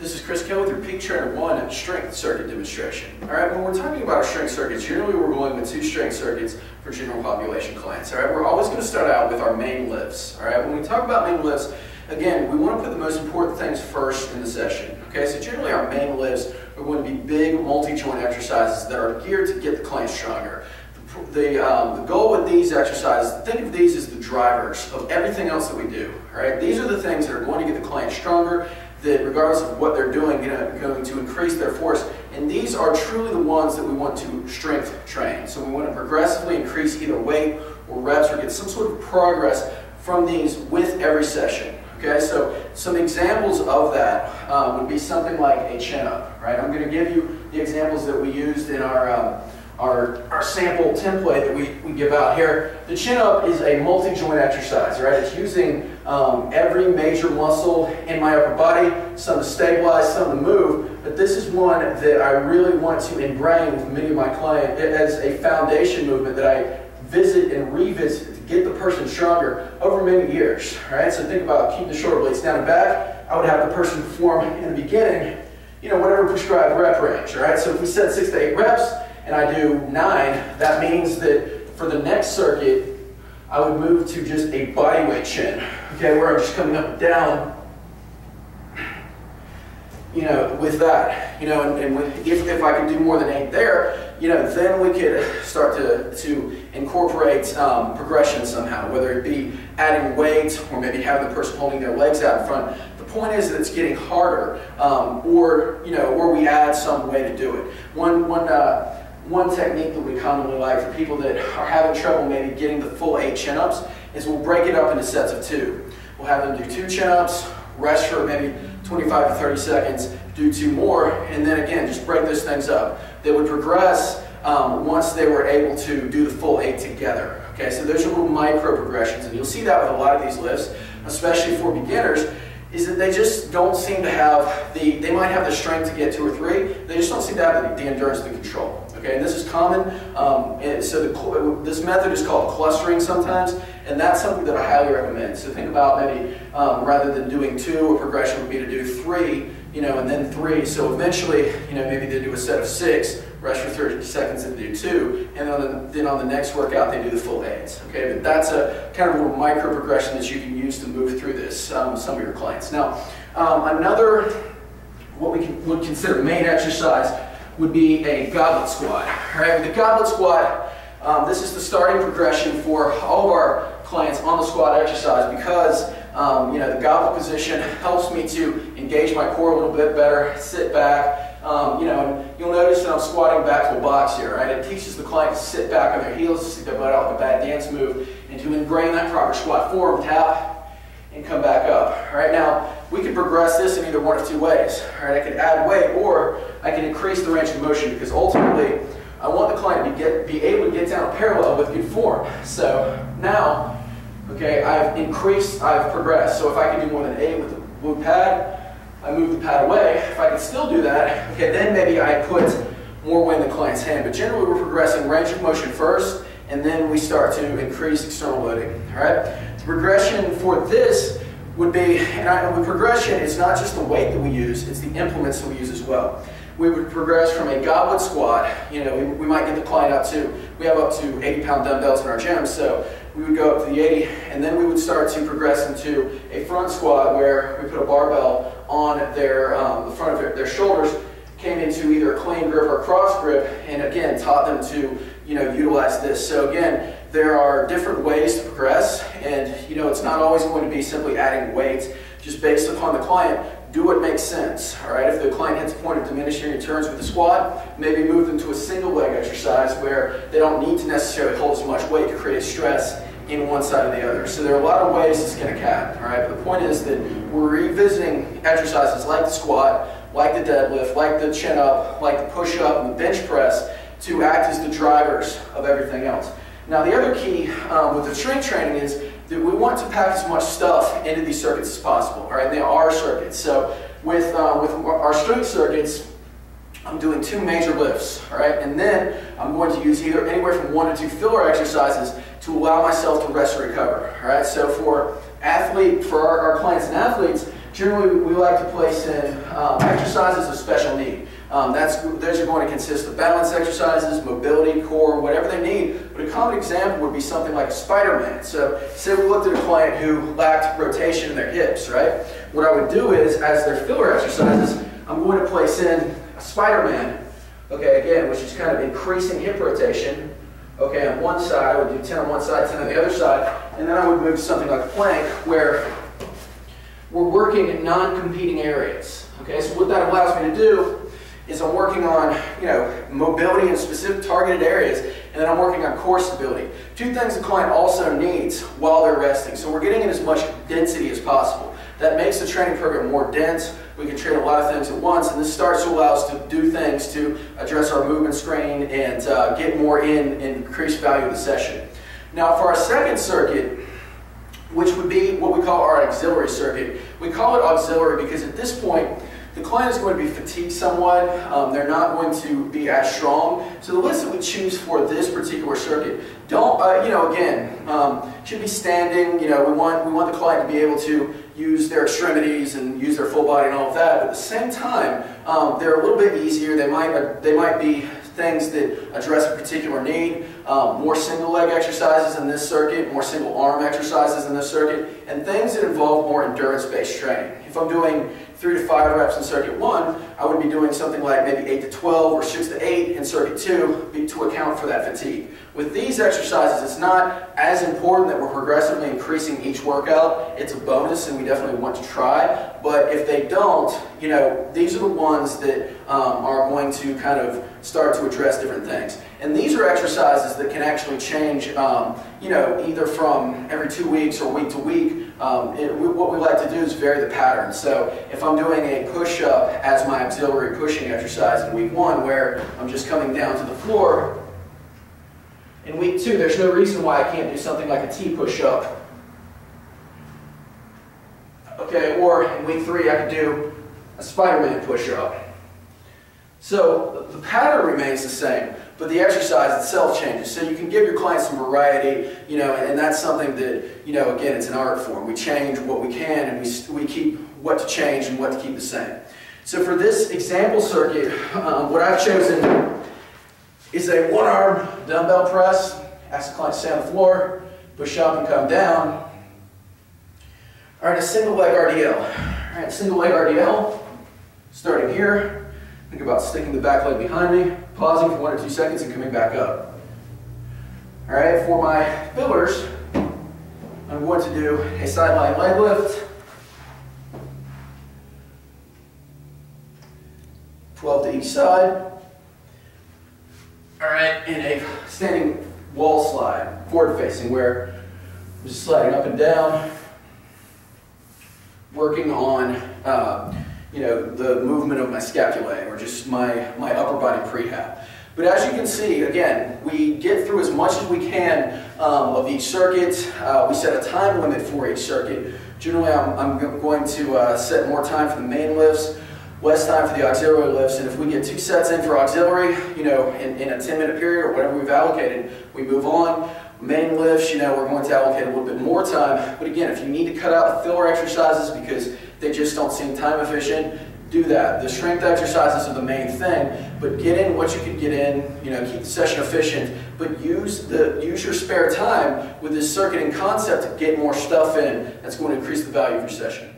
This is Chris Kell with your Peak Trainer 1 strength circuit demonstration. Alright, when we're talking about our strength circuits, generally we're going with two strength circuits for general population clients. Alright, we're always going to start out with our main lifts. Alright, when we talk about main lifts, again, we want to put the most important things first in the session. Okay, so generally our main lifts are going to be big multi-joint exercises that are geared to get the client stronger. The, um, the goal with these exercises, think of these as the drivers of everything else that we do. Alright, these are the things that are going to get the client stronger that regardless of what they're doing, you know, going to increase their force. And these are truly the ones that we want to strength train. So we want to progressively increase either weight or reps or get some sort of progress from these with every session. Okay, so some examples of that um, would be something like a chin up, right? I'm going to give you the examples that we used in our um, our, our sample template that we, we give out here. The chin up is a multi-joint exercise, right? It's using um, every major muscle in my upper body, some to stabilize, some to move, but this is one that I really want to ingrain with many of my clients as a foundation movement that I visit and revisit to get the person stronger over many years, right? So think about keeping the shoulder blades down and back. I would have the person perform in the beginning, you know, whatever prescribed rep range, right? So if we said six to eight reps, and I do nine, that means that for the next circuit, I would move to just a bodyweight chin, okay, where I'm just coming up and down, you know, with that, you know, and, and if, if I can do more than eight there, you know, then we could start to, to incorporate um, progression somehow, whether it be adding weight or maybe having the person holding their legs out in front. The point is that it's getting harder, um, or you know, or we add some way to do it. One, one, uh, one technique that we commonly like for people that are having trouble maybe getting the full eight chin-ups is we'll break it up into sets of two. We'll have them do two chin-ups, rest for maybe 25 to 30 seconds, do two more, and then again, just break those things up. They would progress um, once they were able to do the full eight together. Okay, so those are little micro progressions, and you'll see that with a lot of these lifts, especially for beginners, is that they just don't seem to have the, they might have the strength to get two or three, they just don't seem to have the, the endurance to control. Okay, and this is common. Um, so the, this method is called clustering sometimes, and that's something that I highly recommend. So think about maybe um, rather than doing two, a progression would be to do three, you know, and then three. So eventually, you know, maybe they do a set of six, rest for 30 seconds and do two, and then, then on the next workout they do the full eights. Okay, but that's a kind of a micro progression that you can use to move through this, um, some of your clients. Now, um, another, what we can, would consider main exercise would be a goblet squat. Right, with the goblet squat, um, this is the starting progression for all of our clients on the squat exercise because um, you know the goblet position helps me to engage my core a little bit better, sit back. Um, you know, you'll notice that I'm squatting back to a box here, right? It teaches the client to sit back on their heels, to stick their butt out like a bad dance move, and to ingrain that proper squat form, tap, and come back up. All right, now we could progress this in either one of two ways. All right, I could add weight or I can increase the range of motion because ultimately I want the client to get, be able to get down parallel with good form. So now, okay, I've increased, I've progressed. So if I can do more than eight with the blue pad, I move the pad away. If I can still do that, okay, then maybe I put more weight in the client's hand. But generally we're progressing range of motion first, and then we start to increase external loading. All right? The progression for this would be, and, I, with progression, is not just the weight that we use, it's the implements that we use as well we would progress from a goblet squat, you know, we, we might get the client up to, we have up to 80 pound dumbbells in our gym, so we would go up to the 80, and then we would start to progress into a front squat where we put a barbell on their, um, the front of their, their shoulders, came into either a clean grip or cross grip, and again, taught them to, you know, utilize this. So again, there are different ways to progress, and, you know, it's not always going to be simply adding weight, just based upon the client do what makes sense. All right, if the client hits a point of diminishing returns with the squat, maybe move them to a single leg exercise where they don't need to necessarily hold as much weight to create stress in one side or the other. So there are a lot of ways to skin a cat. All right, but the point is that we're revisiting exercises like the squat, like the deadlift, like the chin up, like the push up, and the bench press to act as the drivers of everything else. Now the other key um, with the strength training is that we want to pack as much stuff into these circuits as possible, all right? They are circuits. So with, uh, with our strength circuits, I'm doing two major lifts, all right? And then I'm going to use either anywhere from one to two filler exercises to allow myself to rest and recover, all right? So for athlete, for our, our clients and athletes, generally we like to place in um, exercises of special need. Um, that's, those are going to consist of balance exercises, mobility, core, whatever they need. But a common example would be something like Spider-Man. So say we looked at a client who lacked rotation in their hips, right? What I would do is, as their filler exercises, I'm going to place in a Spider-Man, okay, again, which is kind of increasing hip rotation. Okay, on one side, I would do 10 on one side, 10 on the other side, and then I would move something like plank where we're working in non-competing areas. Okay, so what that allows me to do is I'm working on, you know, mobility in specific targeted areas, and then I'm working on core stability. Two things the client also needs while they're resting. So we're getting in as much density as possible. That makes the training program more dense. We can train a lot of things at once, and this starts to allow us to do things to address our movement strain and uh, get more in and increase value of the session. Now for our second circuit, which would be what we call our auxiliary circuit, we call it auxiliary because at this point, the client is going to be fatigued somewhat. Um, they're not going to be as strong. So the list that we choose for this particular circuit, don't, uh, you know, again, um, should be standing. You know, we want, we want the client to be able to use their extremities and use their full body and all of that. But at the same time, um, they're a little bit easier. They might, uh, they might be things that address a particular need. Um, more single leg exercises in this circuit, more single arm exercises in this circuit, and things that involve more endurance-based training. If I'm doing three to five reps in circuit one, I would be doing something like maybe eight to 12 or six to eight in circuit two to account for that fatigue. With these exercises, it's not as important that we're progressively increasing each workout. It's a bonus and we definitely want to try. But if they don't, you know, these are the ones that um, are going to kind of start to address different things. And these are exercises that can actually change, um, you know, either from every two weeks or week to week. Um, it, what we like to do is vary the pattern. So if doing a push-up as my auxiliary pushing exercise in week one, where I'm just coming down to the floor, in week two, there's no reason why I can't do something like a T push-up. Okay, or in week three, I could do a Spider-Man push-up. So the pattern remains the same, but the exercise itself changes. So you can give your clients some variety, you know, and, and, that's something that, you know, again, it's an art form. We change what we can and we, we keep what to change and what to keep the same. So for this example circuit, um, what I've chosen is a one-arm dumbbell press. Ask the client to stay on the floor, push up and come down. All right, a single leg RDL. All right, single leg RDL, starting here. Think about sticking the back leg behind me, pausing for one or two seconds and coming back up. All right, for my fillers, I'm going to do a sideline leg lift. 12 to each side. All right, in a standing wall slide, forward facing, where I'm just sliding up and down, working on uh, you know, the movement of my scapulae or just my, my upper body prehab. But as you can see, again, we get through as much as we can um, of each circuit. Uh, we set a time limit for each circuit. Generally, I'm, I'm going to uh, set more time for the main lifts, less time for the auxiliary lifts, and if we get two sets in for auxiliary, you know, in, in a 10 minute period or whatever we've allocated, we move on. Main lifts, you know, we're going to allocate a little bit more time. But again, if you need to cut out filler exercises because they just don't seem time efficient, do that. The strength exercises are the main thing, but get in what you can get in, you know, keep the session efficient, but use the use your spare time with this circuiting concept to get more stuff in that's going to increase the value of your session.